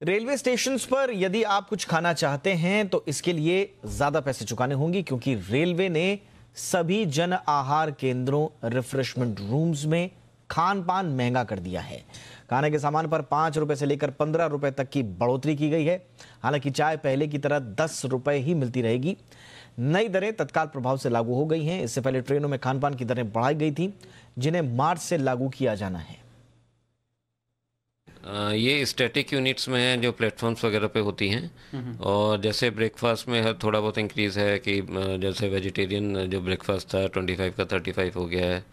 Railway station पर यदि आप कुछ खाना चाहते हैं तो इसके लिए ज़्यादा पैसे चुकाने होंगे, क्योंकि रेलवे ने सभी जन आहार केंद्रों, रिफ्रेशमेंट रूम्स में खान पान महँगा कर दिया है। खाने के सामान पर पाँच रुपए से लेकर पंद्रह रुपए तक की बढ़ोतरी की गई है। हालाँकि चाय पहले की तरह दस रुपए ही मिलती रहेगी। नई दरें तत्काल प्रभाव से लागू हो गई हैं। इससे पहले ट्रेनों में खान पान की दरें बढ़ाई गई थी, जिन्हें मार्च से लागू किया जाना है। ये स्टैटिक यूनिट्स में है जो प्लेटफॉर्म्स वगैरह पे होती हैं। और जैसे ब्रेकफास्ट में हर थोड़ा बहुत इंक्रीज़ है कि जैसे वेजिटेरियन जो ब्रेकफास्ट था 25 का 35 हो गया है।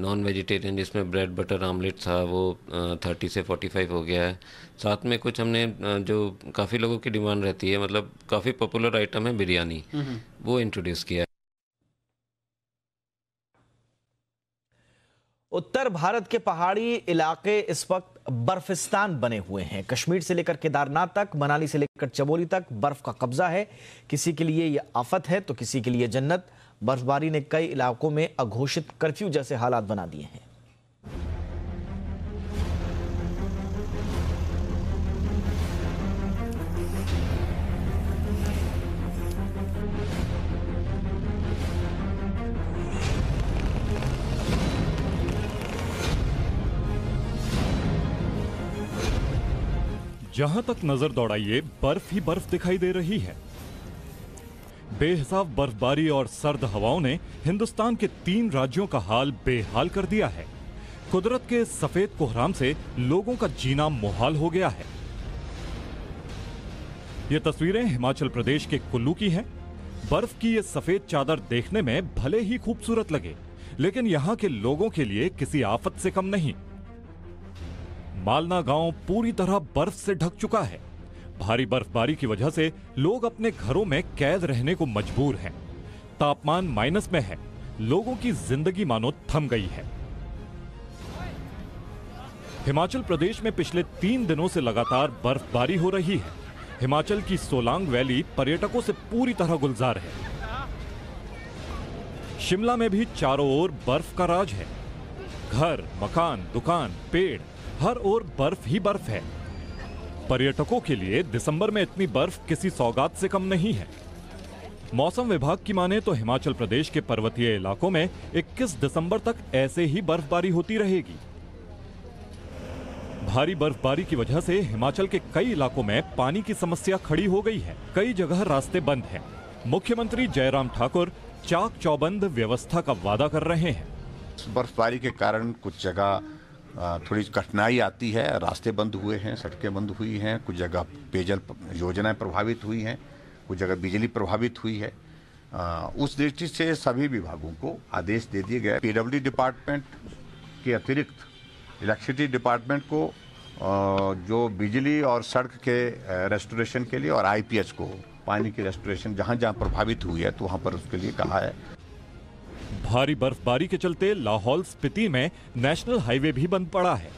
नॉन वेजिटेरियन जिसमें ब्रेड बटर आमलेट था वो थर्टी से फोर्टी फाइव हो गया है। साथ में कुछ हमने जो काफ़ी लोगों की डिमांड रहती है मतलब काफ़ी पॉपुलर आइटम है बिरयानी। वो इंट्रोड्यूस किया है। उत्तर भारत के पहाड़ी इलाके इस वक्त बर्फिस्तान बने हुए हैं। कश्मीर से लेकर केदारनाथ तक, मनाली से लेकर चमोली तक बर्फ़ का कब्जा है। किसी के लिए यह आफत है तो किसी के लिए जन्नत। बर्फबारी ने कई इलाकों में अघोषित कर्फ्यू जैसे हालात बना दिए हैं। जहाँ तक नज़र दौड़ाइए, बर्फ़ ही बर्फ़ दिखाई दे रही है। बेहिसाब बर्फबारी और सर्द हवाओं ने हिंदुस्तान के तीन राज्यों का हाल बेहाल कर दिया है। कुदरत के सफ़ेद कोहराम से लोगों का जीना मुहाल हो गया है। ये तस्वीरें हिमाचल प्रदेश के कुल्लू की हैं। बर्फ़ की ये सफ़ेद चादर देखने में भले ही खूबसूरत लगे, लेकिन यहाँ के लोगों के लिए किसी आफत से कम नहीं। मालना गाँव पूरी तरह बर्फ़ से ढक चुका है। भारी बर्फबारी की वजह से लोग अपने घरों में कैद रहने को मजबूर हैं। तापमान माइनस में है। लोगों की ज़िंदगी मानो थम गई है। हिमाचल प्रदेश में पिछले तीन दिनों से लगातार बर्फबारी हो रही है। हिमाचल की सोलांग वैली पर्यटकों से पूरी तरह गुलजार है। शिमला में भी चारों ओर बर्फ़ का राज है। घर, मकान, दुकान, पेड़ हर ओर बर्फ़ ही बर्फ़ है। पर्यटकों के लिए दिसंबर में इतनी बर्फ़ किसी सौगात से कम नहीं है। मौसम विभाग की माने तो हिमाचल प्रदेश के पर्वतीय इलाकों में 21 दिसंबर तक ऐसे ही बर्फबारी होती रहेगी। भारी बर्फबारी की वजह से हिमाचल के कई इलाकों में पानी की समस्या खड़ी हो गई है। कई जगह रास्ते बंद हैं। मुख्यमंत्री जयराम ठाकुर चाक चौबंद व्यवस्था का वादा कर रहे हैं। बर्फबारी के कारण कुछ जगह थोड़ी कठिनाई आती है, रास्ते बंद हुए हैं, सड़कें बंद हुई हैं, कुछ जगह पेयजल योजनाएँ प्रभावित हुई हैं, कुछ जगह बिजली प्रभावित हुई है। उस दृष्टि से सभी विभागों को आदेश दे दिए गए। पीडब्ल्यू डिपार्टमेंट के अतिरिक्त इलेक्ट्रिसिटी डिपार्टमेंट को जो बिजली और सड़क के रेस्टोरेशन के लिए और आईपीएच को, पानी की रेस्टोरेशन जहाँ जहाँ प्रभावित हुई है तो वहाँ पर उसके लिए कहा है। भारी बर्फबारी के चलते लाहौल स्पीति में नेशनल हाईवे भी बंद पड़ा है।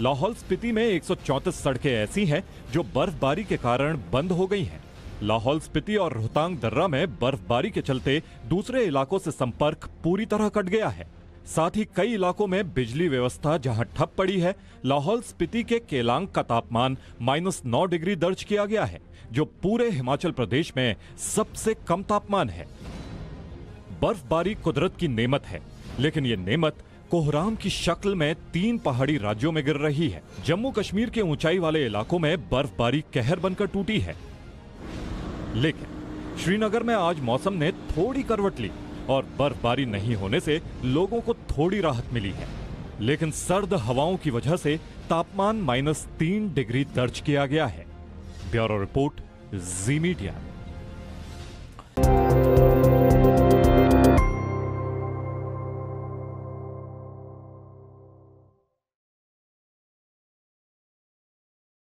लाहौल स्पीति में एक सौ चौंतीस सड़कें ऐसी हैं जो बर्फबारी के कारण बंद हो गई हैं। लाहौल स्पीति और रोहतांग दर्रा में बर्फबारी के चलते दूसरे इलाकों से संपर्क पूरी तरह कट गया है। साथ ही कई इलाकों में बिजली व्यवस्था जहाँ ठप पड़ी है, लाहौल स्पीति के केलांग का तापमान माइनस नौ डिग्री दर्ज किया गया है, जो पूरे हिमाचल प्रदेश में सबसे कम तापमान है। बर्फबारी कुदरत की नेमत है। लेकिन ये नेमत कोहराम की शक्ल में तीन पहाड़ी राज्यों में गिर रही है। जम्मू कश्मीर के ऊंचाई वाले इलाकों में बर्फबारी कहर बनकर टूटी है। लेकिन श्रीनगर में आज मौसम ने थोड़ी करवट ली और बर्फबारी नहीं होने से लोगों को थोड़ी राहत मिली है। लेकिन सर्द हवाओं की वजह से तापमान माइनस तीन डिग्री दर्ज किया गया है। Bureau report, Zee Media.